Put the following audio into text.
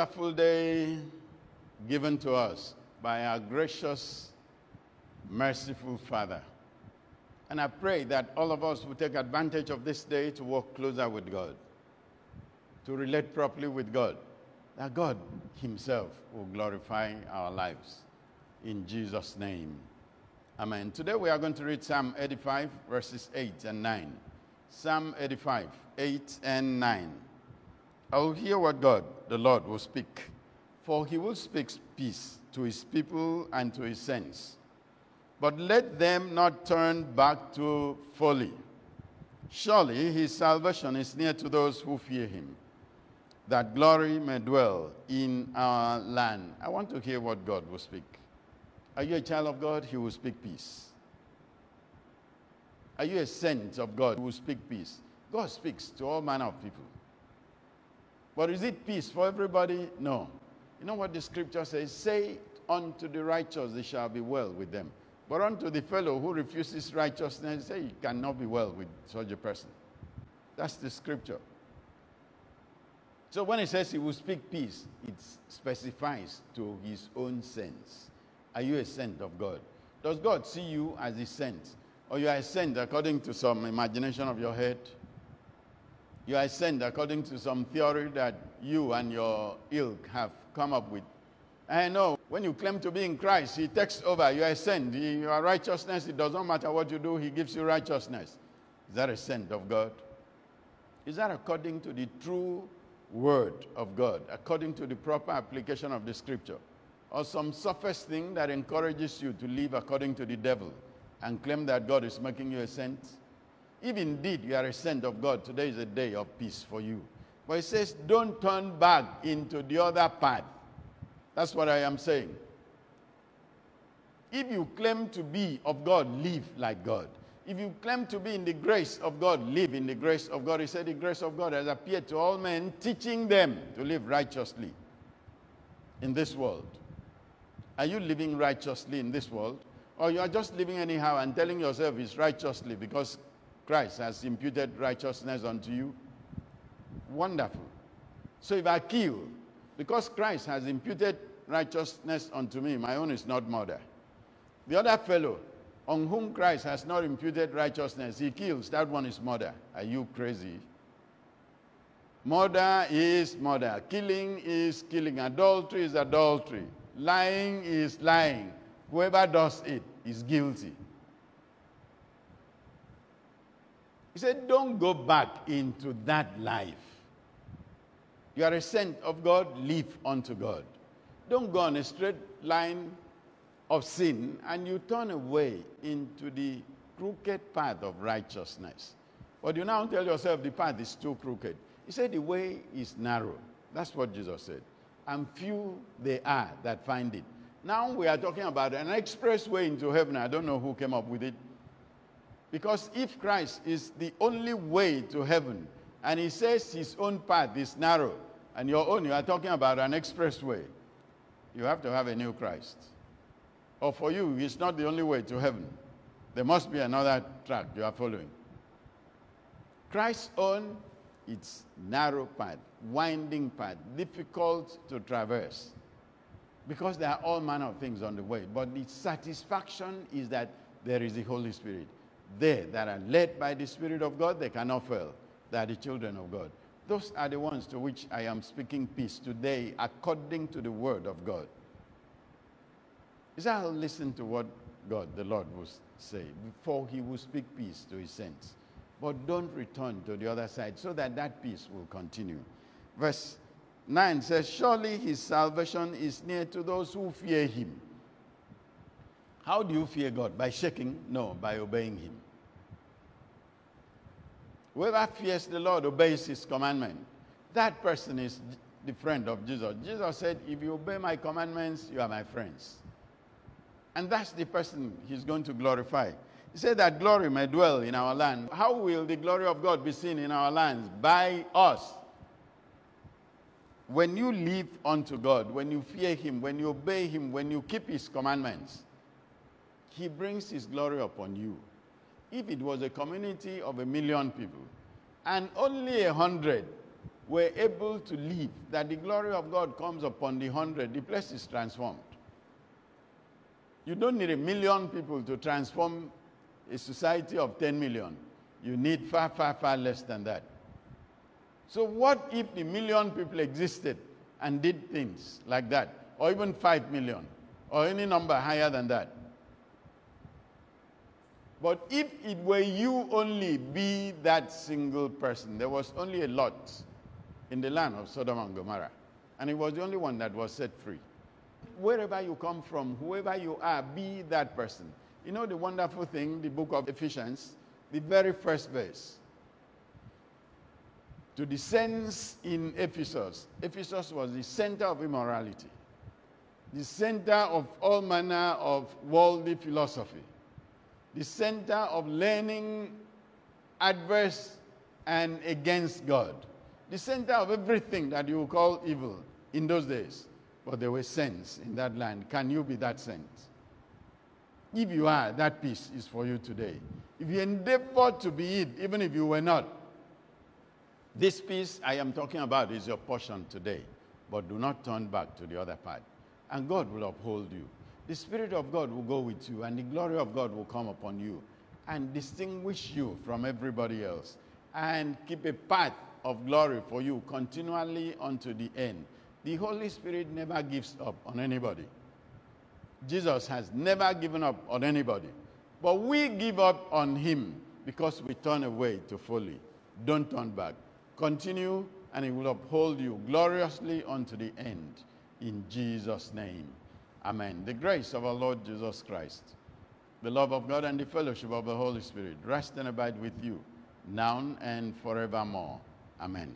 wonderful day given to us by our gracious, merciful Father. And I pray that all of us will take advantage of this day to walk closer with God, to relate properly with God, that God Himself will glorify our lives. In Jesus' name. Amen. Today we are going to read Psalm 85, verses 8 and 9. Psalm 85, 8 and 9. I will hear what God, the Lord, will speak. For he will speak peace to his people and to his saints. But let them not turn back to folly. Surely his salvation is near to those who fear him, that glory may dwell in our land. I want to hear what God will speak. Are you a child of God? He will speak peace. Are you a saint of God? He will speak peace. God speaks to all manner of people. But is it peace for everybody? No. You know what the scripture says? Say unto the righteous, they shall be well with them. But unto the fellow who refuses righteousness, say it cannot be well with such a person. That's the scripture. So when it says he will speak peace, it specifies to his own sense. Are you a saint of God? Does God see you as a saint? Or you are a saint according to some imagination of your head? You are a saint according to some theory that you and your ilk have come up with. I know when you claim to be in Christ, He takes over. You are a saint. Your righteousness, it doesn't matter what you do, He gives you righteousness. Is that a saint of God? Is that according to the true word of God, according to the proper application of the scripture? Or some surface thing that encourages you to live according to the devil and claim that God is making you a? If indeed you are a saint of God, today is a day of peace for you. But it says, don't turn back into the other path. That's what I am saying. If you claim to be of God, live like God. If you claim to be in the grace of God, live in the grace of God. He said, The grace of God has appeared to all men, teaching them to live righteously in this world. Are you living righteously in this world? Or you are just living anyhow and telling yourself it's righteously because Christ has imputed righteousness unto you? Wonderful. So if I kill, because Christ has imputed righteousness unto me, my own is not murder. The other fellow, on whom Christ has not imputed righteousness, he kills, that one is murder. Are you crazy? Murder is murder. Killing is killing. Adultery is adultery. Lying is lying. Whoever does it is guilty. He said, Don't go back into that life. You are a saint of God, live unto God. Don't go on a straight line of sin and you turn away into the crooked path of righteousness. But you now tell yourself the path is too crooked. He said the way is narrow. That's what Jesus said. And few they are that find it. Now we are talking about an expressway into heaven. I don't know who came up with it. Because if Christ is the only way to heaven, and he says his own path is narrow, and your own, you are talking about an expressway, you have to have a new Christ. Or for you, it's not the only way to heaven. There must be another track you are following. Christ's own, it's narrow path, winding path, difficult to traverse. Because there are all manner of things on the way. But the satisfaction is that there is the Holy Spirit. They that are led by the Spirit of God, they cannot fail. They are the children of God. Those are the ones to which I am speaking peace today according to the word of God. Is I'll listen to what God, the Lord, will say before he will speak peace to his saints. But don't return to the other side so that that peace will continue. Verse 9 says, Surely his salvation is near to those who fear him. How do you fear God? By shaking? No, by obeying him. Whoever fears the Lord obeys his commandment. That person is the friend of Jesus. Jesus said, If you obey my commandments, you are my friends. And that's the person he's going to glorify. He said that glory may dwell in our land. How will the glory of God be seen in our lands? By us. When you live unto God, when you fear him, when you obey him, when you keep his commandments, he brings his glory upon you. If it was a community of a million people and only a hundred were able to live, that the glory of God comes upon the hundred, the place is transformed. You don't need a million people to transform a society of 10 million. You need far, far, far less than that. So, what if the million people existed and did things like that, or even 5 million, or any number higher than that? But if it were you only, be that single person, there was only a Lot in the land of Sodom and Gomorrah, and it was the only one that was set free. Wherever you come from, whoever you are, be that person. You know the wonderful thing, the book of Ephesians, the very first verse. To the sense in Ephesus, Ephesus was the center of immorality, the center of all manner of worldly philosophy, the center of learning adverse and against God, the center of everything that you call evil in those days. But there was sense in that land. Can you be that sense? If you are, that peace is for you today. If you endeavor to be it, even if you were not, this peace I am talking about is your portion today. But do not turn back to the other part. And God will uphold you. The Spirit of God will go with you, and the glory of God will come upon you and distinguish you from everybody else and keep a path of glory for you continually unto the end. The Holy Spirit never gives up on anybody. Jesus has never given up on anybody. But we give up on him because we turn away to folly. Don't turn back. Continue, and he will uphold you gloriously unto the end. In Jesus' name. Amen. The grace of our Lord Jesus Christ, the love of God, and the fellowship of the Holy Spirit rest and abide with you now and forevermore. Amen.